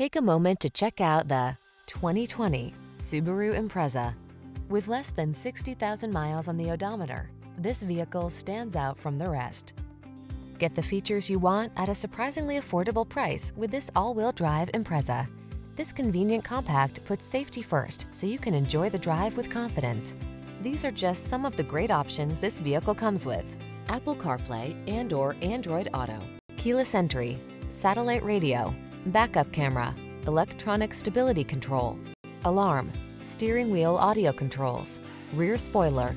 Take a moment to check out the 2020 Subaru Impreza. With less than 60,000 miles on the odometer, this vehicle stands out from the rest. Get the features you want at a surprisingly affordable price with this all-wheel drive Impreza. This convenient compact puts safety first so you can enjoy the drive with confidence. These are just some of the great options this vehicle comes with. Apple CarPlay and or Android Auto, keyless entry, satellite radio, backup camera, electronic stability control, alarm, steering wheel audio controls, rear spoiler,